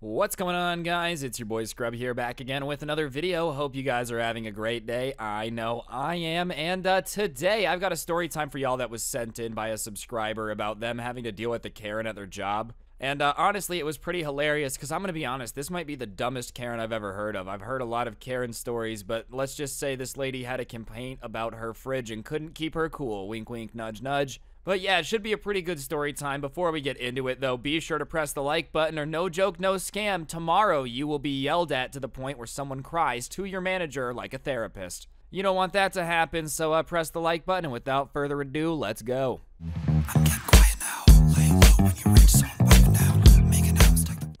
What's going on guys? It's your boy Scrub here back again with another video. Hope you guys are having a great day. I know I am. And uh, today I've got a story time for y'all that was sent in by a subscriber about them having to deal with the Karen at their job. And uh, honestly, it was pretty hilarious because I'm going to be honest, this might be the dumbest Karen I've ever heard of. I've heard a lot of Karen stories, but let's just say this lady had a complaint about her fridge and couldn't keep her cool. Wink, wink, nudge, nudge. But yeah, it should be a pretty good story time. Before we get into it, though, be sure to press the like button or no joke, no scam. Tomorrow, you will be yelled at to the point where someone cries to your manager like a therapist. You don't want that to happen, so uh, press the like button. And without further ado, let's go.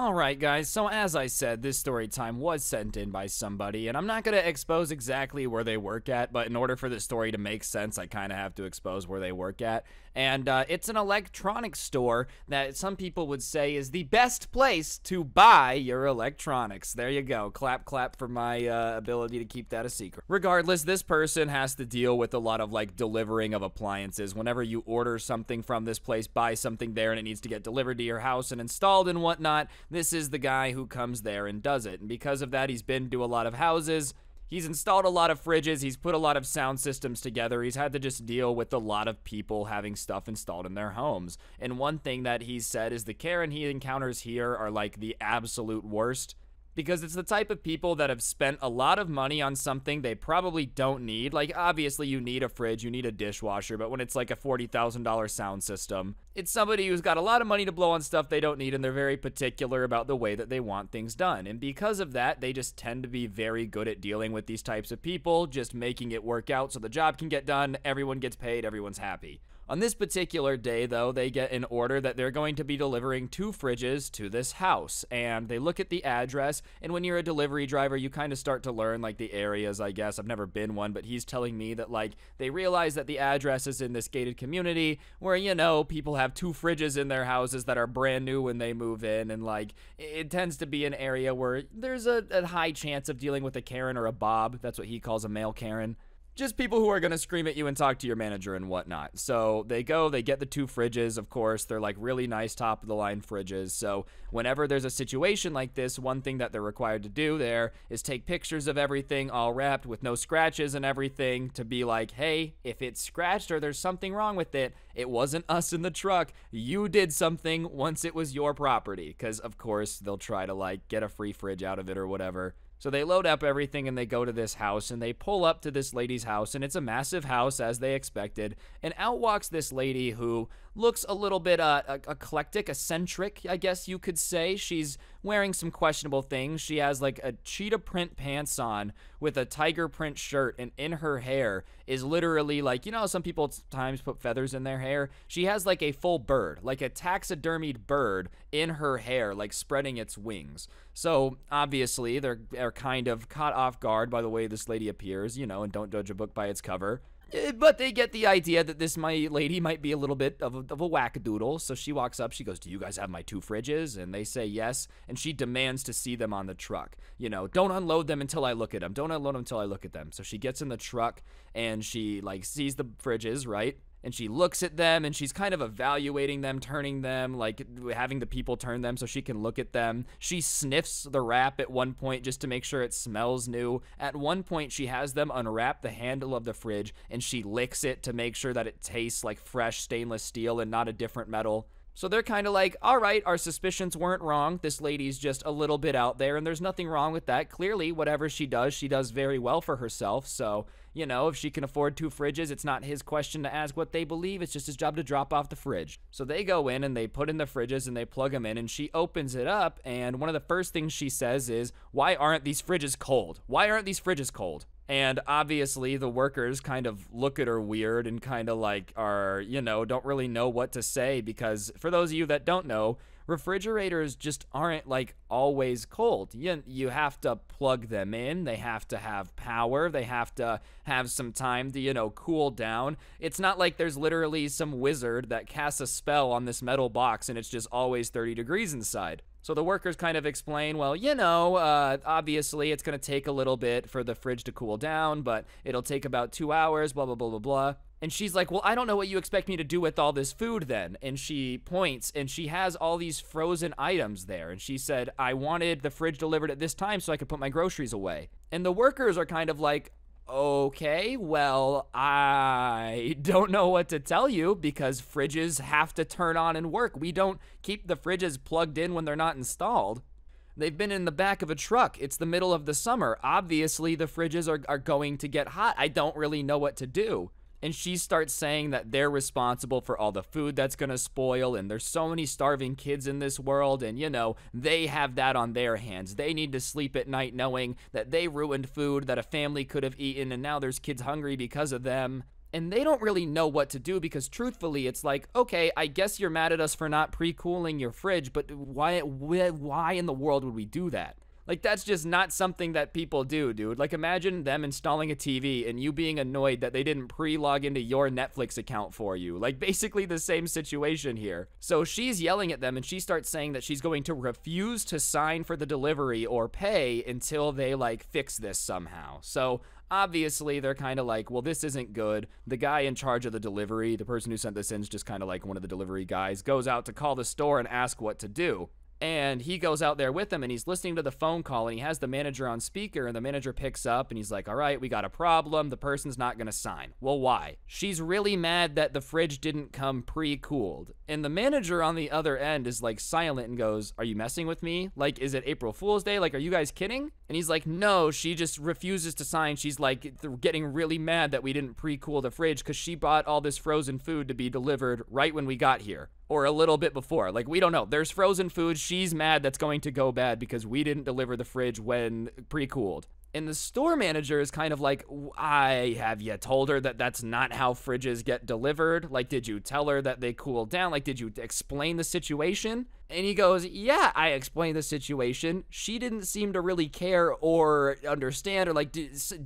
Alright guys, so as I said, this story time was sent in by somebody, and I'm not going to expose exactly where they work at, but in order for the story to make sense, I kind of have to expose where they work at. And uh, it's an electronics store that some people would say is the best place to buy your electronics. There you go. Clap, clap for my uh, ability to keep that a secret. Regardless, this person has to deal with a lot of like delivering of appliances. Whenever you order something from this place, buy something there, and it needs to get delivered to your house and installed and whatnot, this is the guy who comes there and does it. And because of that, he's been to a lot of houses He's installed a lot of fridges, he's put a lot of sound systems together, he's had to just deal with a lot of people having stuff installed in their homes. And one thing that he's said is the Karen he encounters here are like the absolute worst because it's the type of people that have spent a lot of money on something they probably don't need. Like, obviously, you need a fridge, you need a dishwasher, but when it's like a $40,000 sound system, it's somebody who's got a lot of money to blow on stuff they don't need, and they're very particular about the way that they want things done. And because of that, they just tend to be very good at dealing with these types of people, just making it work out so the job can get done, everyone gets paid, everyone's happy. On this particular day, though, they get an order that they're going to be delivering two fridges to this house. And they look at the address, and when you're a delivery driver, you kind of start to learn, like, the areas, I guess. I've never been one, but he's telling me that, like, they realize that the address is in this gated community where, you know, people have two fridges in their houses that are brand new when they move in. And, like, it tends to be an area where there's a, a high chance of dealing with a Karen or a Bob. That's what he calls a male Karen just people who are going to scream at you and talk to your manager and whatnot. So they go, they get the two fridges, of course. They're like really nice top of the line fridges. So whenever there's a situation like this, one thing that they're required to do there is take pictures of everything all wrapped with no scratches and everything to be like, hey, if it's scratched or there's something wrong with it, it wasn't us in the truck. You did something once it was your property. Because, of course, they'll try to like get a free fridge out of it or whatever. So they load up everything and they go to this house and they pull up to this lady's house and it's a massive house as they expected. And out walks this lady who looks a little bit uh, eclectic, eccentric, I guess you could say. She's wearing some questionable things. She has like a cheetah print pants on with a tiger print shirt, and in her hair is literally like, you know, some people times put feathers in their hair. She has like a full bird, like a taxidermied bird in her hair, like spreading its wings. So obviously, they're, they're kind of caught off guard by the way this lady appears, you know, and don't judge a book by its cover. Eh, but they get the idea that this my lady might be a little bit of a, of a wackadoodle. So she walks up. She goes, "Do you guys have my two fridges?" And they say yes. And she demands to see them on the truck. You know, don't unload them until I look at them. Don't unload them until I look at them. So she gets in the truck and she like sees the fridges, right? And she looks at them and she's kind of evaluating them, turning them, like having the people turn them so she can look at them. She sniffs the wrap at one point just to make sure it smells new. At one point, she has them unwrap the handle of the fridge and she licks it to make sure that it tastes like fresh stainless steel and not a different metal. So they're kind of like, all right, our suspicions weren't wrong. This lady's just a little bit out there, and there's nothing wrong with that. Clearly, whatever she does, she does very well for herself. So, you know, if she can afford two fridges, it's not his question to ask what they believe. It's just his job to drop off the fridge. So they go in and they put in the fridges and they plug them in, and she opens it up. And one of the first things she says is, Why aren't these fridges cold? Why aren't these fridges cold? And obviously, the workers kind of look at her weird and kind of like are, you know, don't really know what to say because for those of you that don't know, refrigerators just aren't like always cold. You, you have to plug them in, they have to have power, they have to have some time to, you know, cool down. It's not like there's literally some wizard that casts a spell on this metal box and it's just always 30 degrees inside. So the workers kind of explain, well, you know, uh, obviously it's going to take a little bit for the fridge to cool down, but it'll take about two hours, blah, blah, blah, blah, blah. And she's like, Well, I don't know what you expect me to do with all this food then. And she points and she has all these frozen items there. And she said, I wanted the fridge delivered at this time so I could put my groceries away. And the workers are kind of like, Okay, well, I don't know what to tell you because fridges have to turn on and work. We don't keep the fridges plugged in when they're not installed. They've been in the back of a truck. It's the middle of the summer. Obviously, the fridges are, are going to get hot. I don't really know what to do and she starts saying that they're responsible for all the food that's to spoil and there's so many starving kids in this world and you know they have that on their hands. They need to sleep at night knowing that they ruined food that a family could have eaten and now there's kids hungry because of them. And they don't really know what to do because truthfully it's like okay i guess you're mad at us for not pre-cooling your fridge but why why in the world would we do that like that's just not something that people do, dude. Like imagine them installing a TV and you being annoyed that they didn't pre-log into your Netflix account for you. Like basically the same situation here. So she's yelling at them and she starts saying that she's going to refuse to sign for the delivery or pay until they like fix this somehow. So obviously they're kind of like, well, this isn't good. The guy in charge of the delivery, the person who sent this in is just kind of like one of the delivery guys, goes out to call the store and ask what to do and he goes out there with them and he's listening to the phone call and he has the manager on speaker and the manager picks up and he's like all right we got a problem. The person's not going to sign. Well why? She's really mad that the fridge didn't come pre-cooled. And the manager on the other end is like silent and goes are you messing with me? Like is it april fool's day? Like are you guys kidding? And he's like no she just refuses to sign. She's like getting really mad that we didn't pre-cool the fridge because she bought all this frozen food to be delivered right when we got here or a little bit before. Like, we don't know. There's frozen food. She's mad that's going to go bad because we didn't deliver the fridge when pre cooled. And the store manager is kind of like, I have you told her that that's not how fridges get delivered? Like, did you tell her that they cool down? Like, did you explain the situation? And he goes, Yeah, I explained the situation. She didn't seem to really care or understand or like,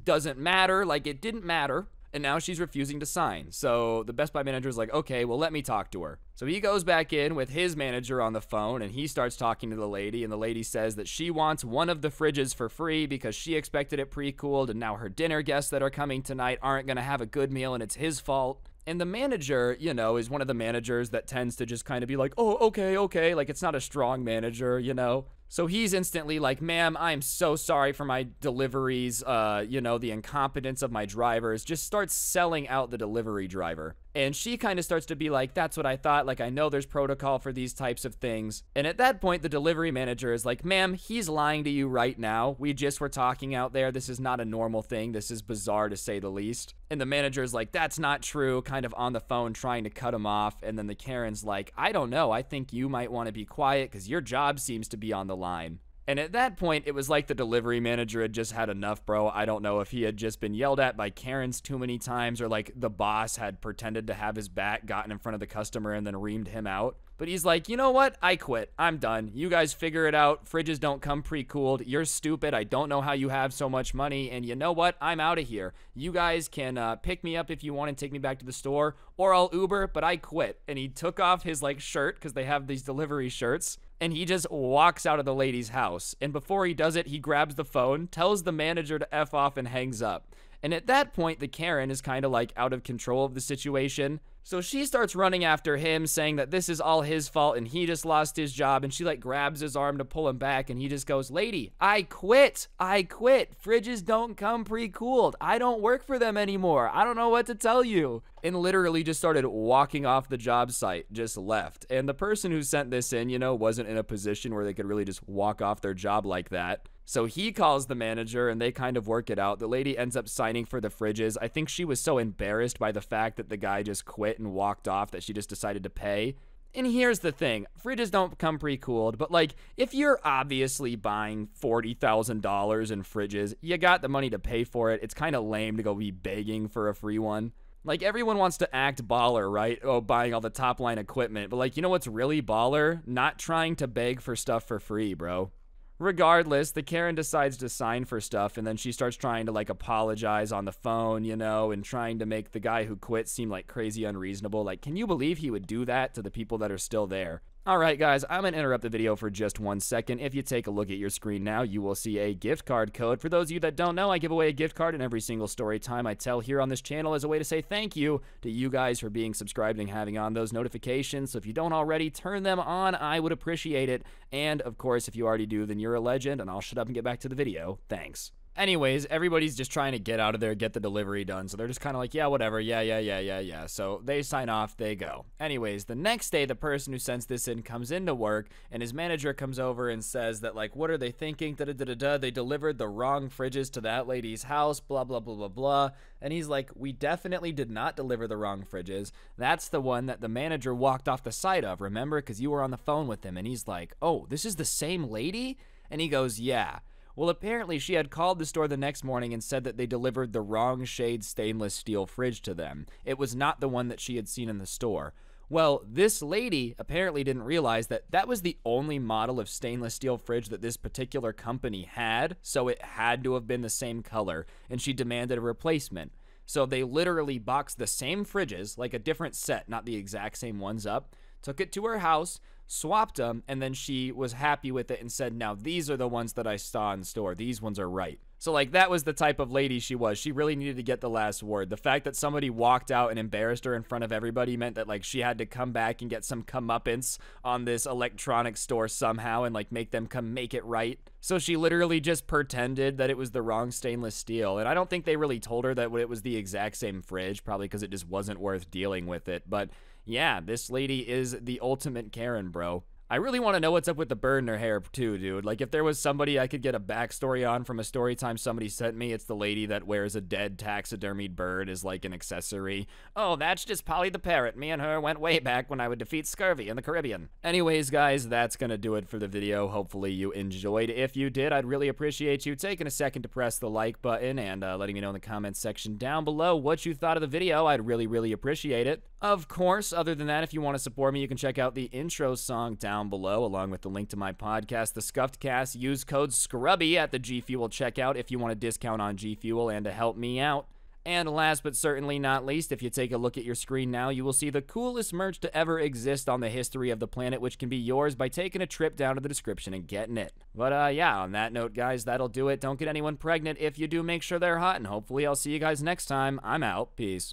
doesn't matter. Like, it didn't matter and now she's refusing to sign. So the Best Buy manager is like, okay, well, let me talk to her. So he goes back in with his manager on the phone and he starts talking to the lady. And the lady says that she wants one of the fridges for free because she expected it pre cooled. And now her dinner guests that are coming tonight aren't going to have a good meal and it's his fault. And the manager, you know, is one of the managers that tends to just kind of be like, oh, okay, okay. Like it's not a strong manager, you know? So he's instantly like, ma'am, I'm so sorry for my deliveries, uh, you know, the incompetence of my drivers. Just starts selling out the delivery driver. And she kind of starts to be like, that's what I thought. Like, I know there's protocol for these types of things. And at that point, the delivery manager is like, ma'am, he's lying to you right now. We just were talking out there. This is not a normal thing. This is bizarre to say the least. And the manager is like, that's not true, kind of on the phone trying to cut him off. And then the Karen's like, I don't know. I think you might want to be quiet because your job seems to be on the line. And at that point, it was like the delivery manager had just had enough, bro. I don't know if he had just been yelled at by Karens too many times or like the boss had pretended to have his back, gotten in front of the customer, and then reamed him out. But he's like, you know what? I quit. I'm done. You guys figure it out. Fridges don't come pre cooled. You're stupid. I don't know how you have so much money. And you know what? I'm out of here. You guys can uh, pick me up if you want and take me back to the store, or I'll Uber, but I quit. And he took off his like shirt because they have these delivery shirts and he just walks out of the lady's house. And before he does it, he grabs the phone, tells the manager to F off, and hangs up. And at that point, the Karen is kind of like out of control of the situation. So she starts running after him, saying that this is all his fault and he just lost his job. And she like grabs his arm to pull him back. And he just goes, Lady, I quit. I quit. Fridges don't come pre cooled. I don't work for them anymore. I don't know what to tell you. And literally just started walking off the job site, just left. And the person who sent this in, you know, wasn't in a position where they could really just walk off their job like that. So he calls the manager and they kind of work it out. The lady ends up signing for the fridges. I think she was so embarrassed by the fact that the guy just quit and walked off that she just decided to pay. And here's the thing fridges don't come pre cooled, but like, if you're obviously buying $40,000 in fridges, you got the money to pay for it. It's kind of lame to go be begging for a free one. Like, everyone wants to act baller, right? Oh, buying all the top line equipment. But, like, you know what's really baller? Not trying to beg for stuff for free, bro. Regardless, the Karen decides to sign for stuff and then she starts trying to like apologize on the phone, you know, and trying to make the guy who quit seem like crazy unreasonable. Like, can you believe he would do that to the people that are still there? Alright guys, I'm gonna interrupt the video for just one second. If you take a look at your screen now, you will see a gift card code. For those of you that don't know, I give away a gift card in every single story time I tell here on this channel as a way to say thank you to you guys for being subscribed and having on those notifications. So if you don't already, turn them on. I would appreciate it. And of course, if you already do, then you're a legend, and I'll shut up and get back to the video. Thanks. Anyways, everybody's just trying to get out of there, get the delivery done. So they're just kind of like, yeah, whatever. Yeah, yeah, yeah, yeah, yeah. So they sign off, they go. Anyways, the next day, the person who sends this in comes into work, and his manager comes over and says that, like, what are they thinking? Da da da da da. They delivered the wrong fridges to that lady's house, blah, blah, blah, blah, blah. And he's like, we definitely did not deliver the wrong fridges. That's the one that the manager walked off the site of, remember? Because you were on the phone with him. And he's like, oh, this is the same lady? And he goes, yeah. Well, apparently she had called the store the next morning and said that they delivered the wrong shade stainless steel fridge to them. It was not the one that she had seen in the store. Well, this lady apparently didn't realize that that was the only model of stainless steel fridge that this particular company had, so it had to have been the same color, and she demanded a replacement. So they literally boxed the same fridges, like a different set, not the exact same ones up, took it to her house, swapped them, and then she was happy with it and said, Now these are the ones that I saw in store. These ones are right. So, like, that was the type of lady she was. She really needed to get the last word. The fact that somebody walked out and embarrassed her in front of everybody meant that, like, she had to come back and get some comeuppance on this electronics store somehow and, like, make them come make it right. So she literally just pretended that it was the wrong stainless steel. And I don't think they really told her that it was the exact same fridge, probably because it just wasn't worth dealing with it. But yeah, this lady is the ultimate Karen, bro. I really want to know what's up with the bird in her hair too, dude. Like if there was somebody I could get a backstory on from a story time somebody sent me, it's the lady that wears a dead taxidermied bird as like an accessory. Oh, that's just Polly the parrot. Me and her went way back when I would defeat scurvy in the Caribbean. Anyways, guys, that's gonna do it for the video. Hopefully you enjoyed. If you did, I'd really appreciate you taking a second to press the like button and uh, letting me know in the comments section down below what you thought of the video. I'd really, really appreciate it. Of course, other than that, if you want to support me, you can check out the intro song down down below, along with the link to my podcast, The Scuffed Cast. Use code SCRUBBY at the G Fuel checkout if you want a discount on G Fuel and to help me out. And last but certainly not least, if you take a look at your screen now, you will see the coolest merch to ever exist on the history of the planet, which can be yours by taking a trip down to the description and getting it. But uh, yeah, on that note, guys, that'll do it. Don't get anyone pregnant. If you do, make sure they're hot, and hopefully I'll see you guys next time. I'm out. Peace.